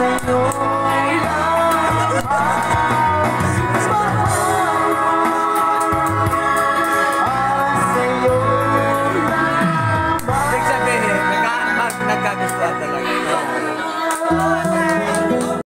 say no